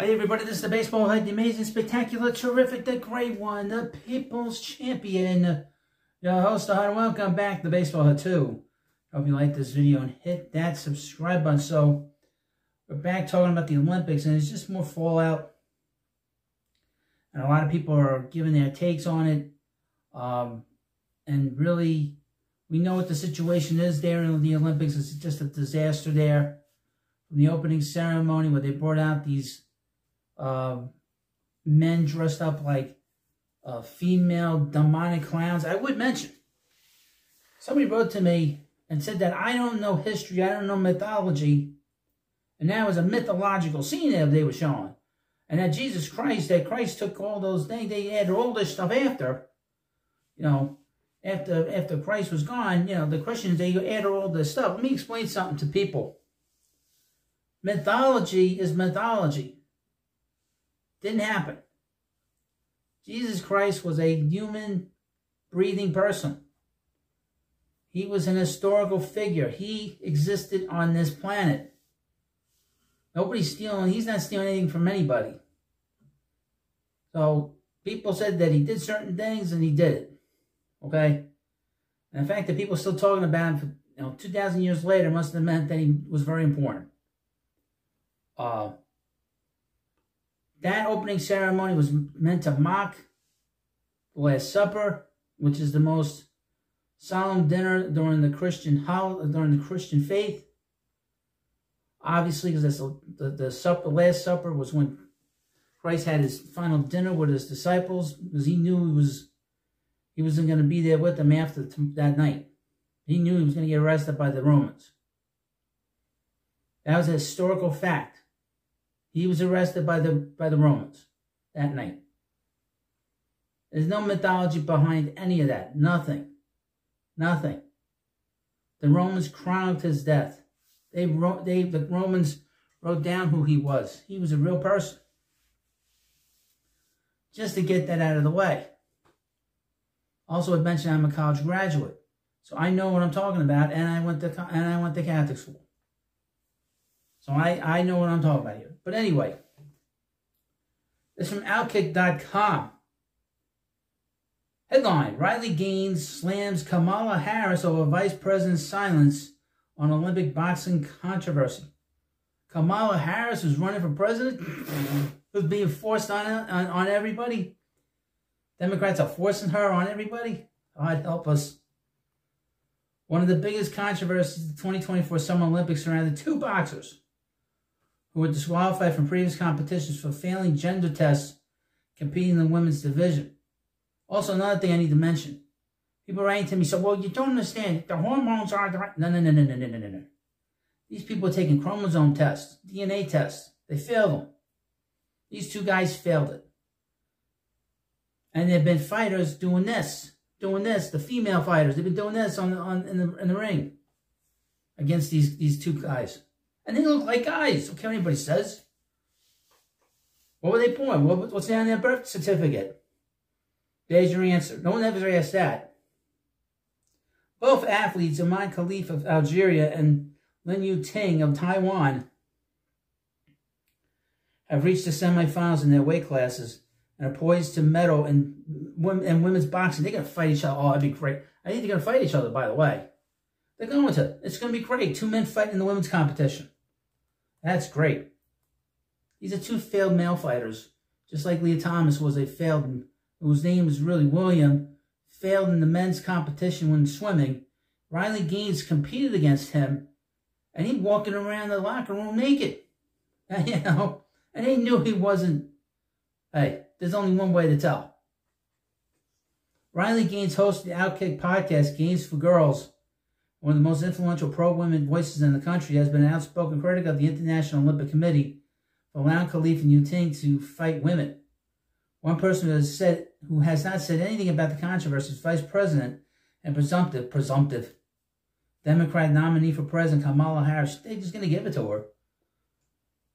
Hi everybody, this is the Baseball Hut, the amazing, spectacular, terrific, the great one, the People's Champion. Your host, and welcome back to the Baseball Hut 2. Hope you like this video and hit that subscribe button. So, we're back talking about the Olympics, and it's just more fallout. And a lot of people are giving their takes on it. Um, and really, we know what the situation is there in the Olympics. It's just a disaster there. From the opening ceremony where they brought out these uh, men dressed up like uh, female demonic clowns. I would mention, somebody wrote to me and said that I don't know history, I don't know mythology, and that was a mythological scene that they were showing. And that Jesus Christ, that Christ took all those things, they added all this stuff after, you know, after after Christ was gone, you know, the Christians, they added all this stuff. Let me explain something to people. Mythology is mythology. Didn't happen. Jesus Christ was a human, breathing person. He was an historical figure. He existed on this planet. Nobody's stealing, he's not stealing anything from anybody. So people said that he did certain things and he did it. Okay? And the fact that people are still talking about him for you know 2,000 years later must have meant that he was very important. Uh, that opening ceremony was meant to mock the Last Supper, which is the most solemn dinner during the Christian how during the Christian faith. Obviously, because the, the, the, supper, Last Supper was when Christ had his final dinner with his disciples, because he knew he was he wasn't going to be there with them after that night. He knew he was going to get arrested by the Romans. That was a historical fact. He was arrested by the by the Romans that night. There's no mythology behind any of that. Nothing. Nothing. The Romans chronicled his death. They wrote they the Romans wrote down who he was. He was a real person. Just to get that out of the way. Also, I mentioned I'm a college graduate, so I know what I'm talking about, and I went to and I went to Catholic school. So I, I know what I'm talking about here. But anyway, this from Outkick.com. Headline Riley Gaines slams Kamala Harris over Vice President's silence on Olympic boxing controversy. Kamala Harris was running for president, was being forced on, on, on everybody. Democrats are forcing her on everybody. God help us. One of the biggest controversies of the 2024 Summer Olympics surrounded two boxers who were disqualified from previous competitions for failing gender tests competing in the women's division. Also, another thing I need to mention. People writing to me, so, well, you don't understand. The hormones are... The... No, no, no, no, no, no, no, no. These people are taking chromosome tests, DNA tests. They failed them. These two guys failed it. And they've been fighters doing this, doing this. The female fighters, they've been doing this on, on in the in the ring against these these two guys. And they look like guys. Don't care anybody says. What were they born? What, what's on their birth certificate? There's your answer. No one ever asked that. Both athletes, Imane Khelif of Algeria and Lin Yu Ting of Taiwan, have reached the semifinals in their weight classes and are poised to medal in, in women's boxing. They're going to fight each other. Oh, that'd be great. I think they're going to fight each other, by the way. They're going to. It's going to be great. Two men fighting in the women's competition. That's great. These are two failed male fighters, just like Lia Thomas was a failed, whose name is really William, failed in the men's competition when swimming. Riley Gaines competed against him, and he walking around the locker room naked. And, you know, and he knew he wasn't. Hey, there's only one way to tell. Riley Gaines hosts the Outkick podcast, Gaines for Girls, one of the most influential pro-women voices in the country, has been an outspoken critic of the International Olympic Committee for allowing Khelif and Yu Ting to fight women. One person who has said who has not said anything about the controversy is Vice President and presumptive presumptive Democrat nominee for president Kamala Harris. They're just going to give it to her.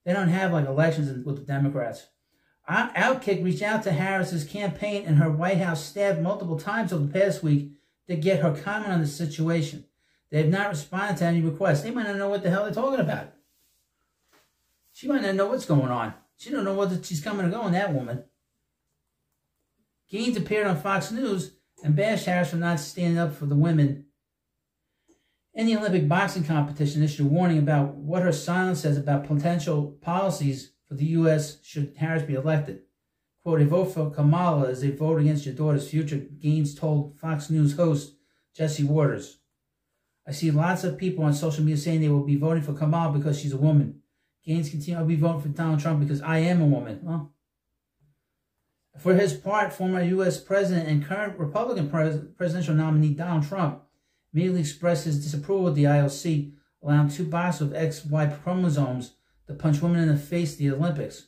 They don't have like elections with the Democrats. Outkick reached out to Harris's campaign and her White House staff multiple times over the past week to get her comment on the situation. They have not responded to any requests. They might not know what the hell they're talking about. She might not know what's going on. She don't know whether she's coming or going, that woman. Gaines appeared on Fox News and bashed Harris for not standing up for the women in the Olympic boxing competition, issued a warning about what her silence says about potential policies for the U.S. should Harris be elected. Quote, a vote for Kamala is a vote against your daughter's future, Gaines told Fox News host Jesse Watters. I see lots of people on social media saying they will be voting for Kamala because she's a woman. Gaines continued, I'll be voting for Donald Trump because I am a woman. Well, for his part, former U.S. President and current Republican pres presidential nominee Donald Trump immediately expressed his disapproval of the IOC allowing two boxers with XY chromosomes to punch women in the face at the Olympics.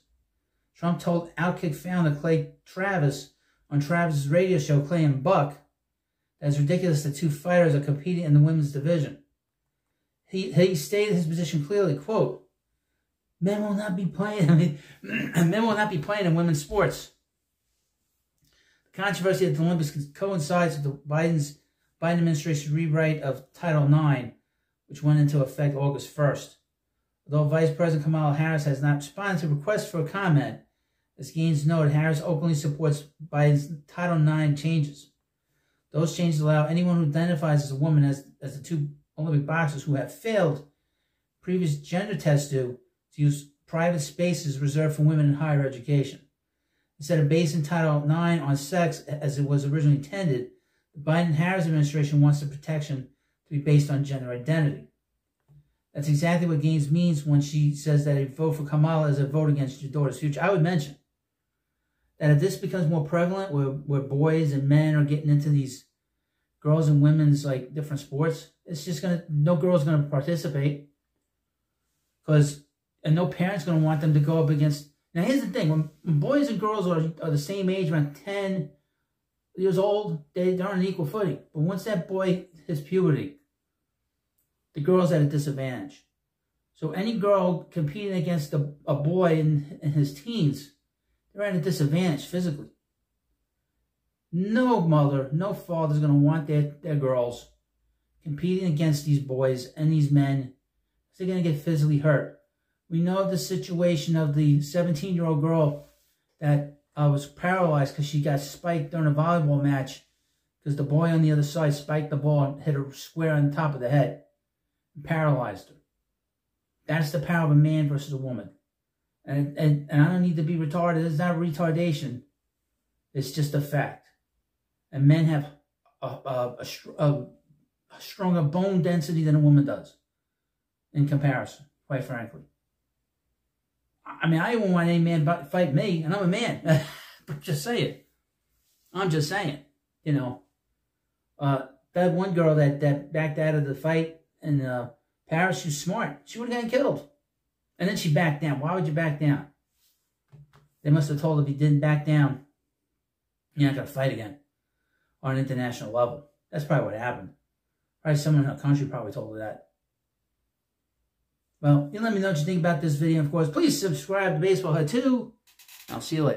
Trump told Outkick founder Clay Travis on Travis's radio show, Clay and Buck, it's ridiculous that two fighters are competing in the women's division. He, he stated his position clearly, quote, men will not be playing, I mean, men will not be playing in women's sports. The controversy at the Olympics coincides with the Biden's Biden administration's rewrite of Title IX, which went into effect August 1st. Although Vice President Kamala Harris has not responded to requests for a comment, as Gaines noted, Harris openly supports Biden's Title IX changes. Those changes allow anyone who identifies as a woman, as, as the two Olympic boxers who have failed previous gender tests do, to use private spaces reserved for women in higher education. Instead of basing Title IX on sex as it was originally intended, the Biden-Harris administration wants the protection to be based on gender identity. That's exactly what Gaines means when she says that a vote for Kamala is a vote against your daughter's future. I would mention that if this becomes more prevalent, where, where boys and men are getting into these girls and women's like different sports, it's just gonna no girl's gonna participate because and no parent's gonna want them to go up against. Now here's the thing: when, boys and girls are, are the same age, around ten years old, they, they're on an equal footing. But once that boy hits puberty, the girl's at a disadvantage. So any girl competing against a, a boy in, in his teens, they're at a disadvantage physically. No mother, no father's going to want their, their girls competing against these boys and these men. They're going to get physically hurt. We know of the situation of the 17-year-old girl that uh, was paralyzed because she got spiked during a volleyball match because the boy on the other side spiked the ball and hit her square on the top of the head and paralyzed her. That's the power of a man versus a woman. And, and, and I don't need to be retarded. It's not retardation. It's just a fact. And men have a, a, a, a stronger bone density than a woman does in comparison, quite frankly. I mean, I don't want any man to fight me, and I'm a man. But just say it. I'm just saying, you know. Uh, that one girl that, that backed out of the fight in uh, Paris, she's smart. She would have gotten killed. And then she backed down. Why would you back down? They must have told if you didn't back down, you're not going to fight again on an international level. That's probably what happened. Probably someone in her country probably told her that. Well, you let me know what you think about this video. Of course, please subscribe to Baseball Hut too. I'll see you later.